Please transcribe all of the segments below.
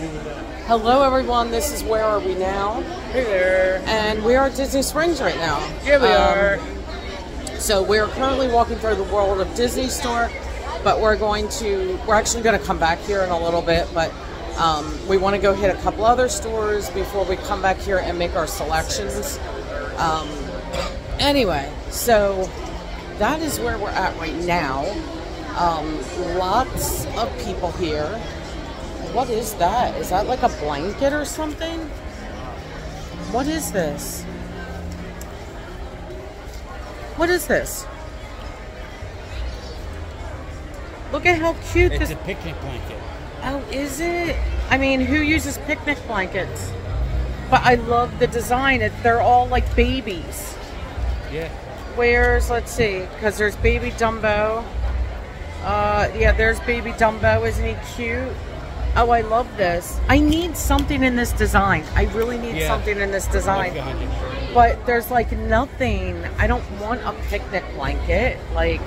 Hello, everyone. This is Where Are We Now? Hey there. And we are at Disney Springs right now. Here we Um, are. So we're currently walking through the world of Disney Store, but we're going to, we're actually going to come back here in a little bit, but um, we want to go hit a couple other stores before we come back here and make our selections. Um, anyway, so that is where we're at right now. Um, lots of people here. What is that? Is that like a blanket or something? What is this? What is this? Look at how cute It's this. a picnic blanket. Oh, is it? I mean, who uses picnic blankets? But I love the design. It, they're all like babies. Yeah. Where's, let's see, because there's baby Dumbo. Uh, yeah, there's baby Dumbo. Isn't he cute? Oh, I love this. I need something in this design. I really need Yeah. something in this design. But there's like nothing. I don't want a picnic blanket. Like,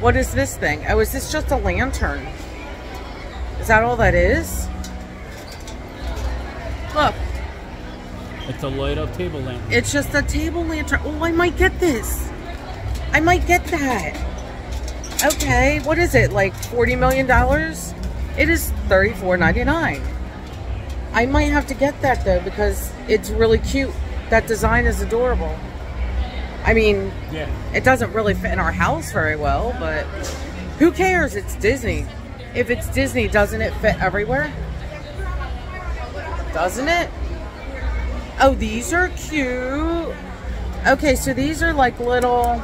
what is this thing? Oh, is this just a lantern? Is that all that is? Look, It's a light up table lamp. it's just a table lantern. Oh, I might get this. I might get that. Okay, what is it? Like $40 million? It is $34.99. I might have to get that though because it's really cute. That design is adorable. I mean, Yeah. it doesn't really fit in our house very well, but who cares? It's Disney. If it's Disney, doesn't it fit everywhere? Doesn't it? Oh, these are cute. Okay, so these are like little.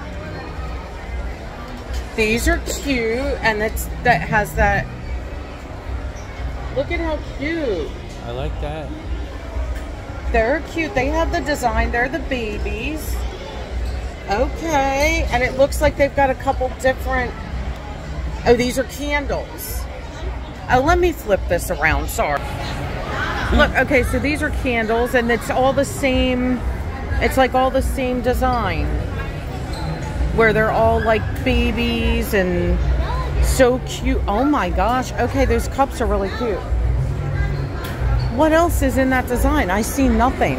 These are cute, and it's that has that. Look at how cute. I like that. They're cute. They have the design. They're the babies. Okay. And it looks like they've got a couple different. Oh, these are candles. Oh, let me flip this around. Sorry. Look, okay, so these are candles and it's all the same. It's like all the same design. Where they're all like babies and so cute. Oh my gosh. Okay, those cups are really cute. What else is in that design? I see nothing.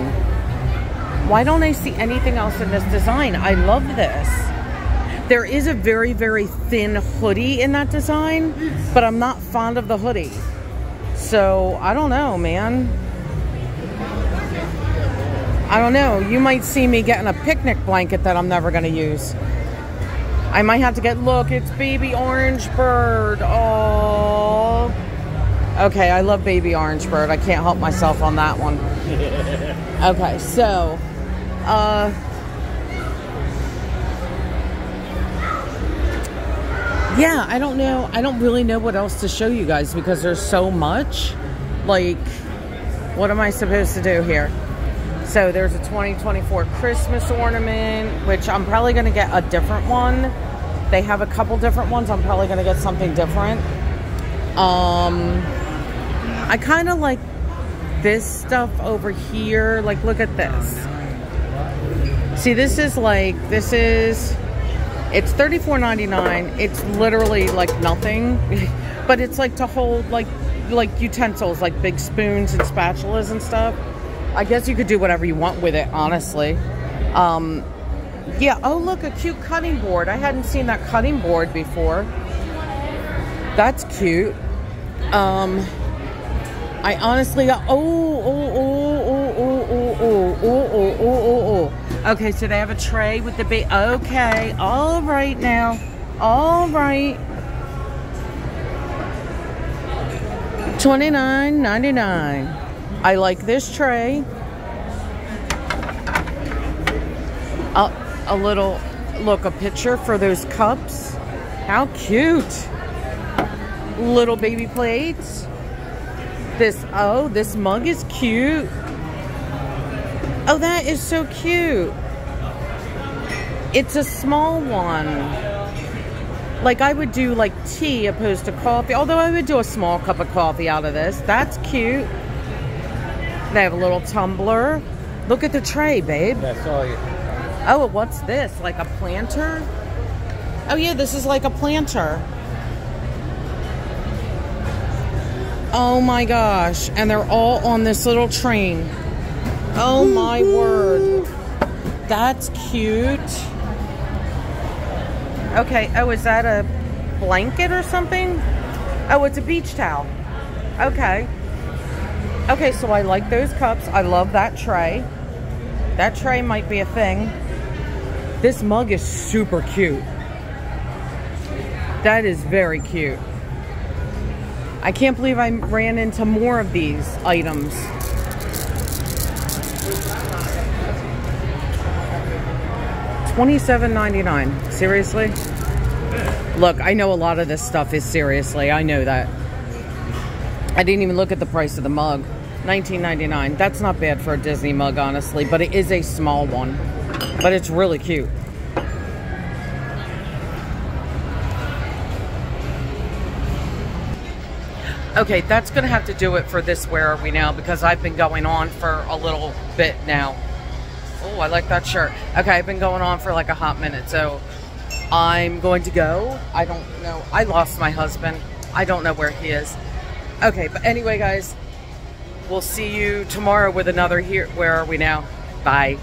Why don't I see anything else in this design? I love this. There is a very, very thin hoodie in that design, but I'm not fond of the hoodie. So, I don't know, man. I don't know. You might see me getting a picnic blanket that I'm never going to use. I might have to get, look, it's baby orange bird. Oh. Okay, I love Baby Orange Bird. I can't help myself on that one. Okay, so, uh, yeah, I don't know. I don't really know what else to show you guys because there's so much. Like, what am I supposed to do here? So there's a 2024 Christmas ornament, which I'm probably going to get a different one. They have a couple different ones. I'm probably going to get something different. Um, I kind of like this stuff over here. Like, look at this. See, this is like, this is, it's $34.99. It's literally like nothing, but it's like to hold like, like utensils, like big spoons and spatulas and stuff. I guess you could do whatever you want with it, honestly. Um, yeah, oh look, a cute cutting board. I hadn't seen that cutting board before. That's cute. Um, I honestly, oh, oh, oh, oh, oh, oh, oh, oh, oh, oh, oh, oh. Okay, so they have a tray with the bait. Okay, all right now, all right. Twenty nine ninety nine. I like this tray. A, a little, look, a picture for those cups. How cute little baby plates. This, oh, this mug is cute. Oh, that is so cute. It's a small one. Like I would do like tea opposed to coffee. Although I would do a small cup of coffee out of this. That's cute. They have a little tumbler. Look at the tray, babe. That's all you. Oh, what's this? Like a planter? Oh yeah, this is like a planter. Oh my gosh. And they're all on this little train. Oh my word. That's cute. Okay. Oh, is that a blanket or something? Oh, it's a beach towel. Okay. Okay, so I like those cups. I love that tray. That tray might be a thing. This mug is super cute. That is very cute. I can't believe I ran into more of these items. Twenty-seven ninety-nine. Seriously? Look, I know a lot of this stuff is seriously. I know that. I didn't even look at the price of the mug. $19.99. That's not bad for a Disney mug, honestly, but it is a small one. But it's really cute. Okay, that's going to have to do it for this Where Are We Now because I've been going on for a little bit now. Oh, I like that shirt. Okay, I've been going on for like a hot minute, so I'm going to go. I don't know. I lost my husband. I don't know where he is. Okay, but anyway, guys, we'll see you tomorrow with another here. Where are we now? Bye.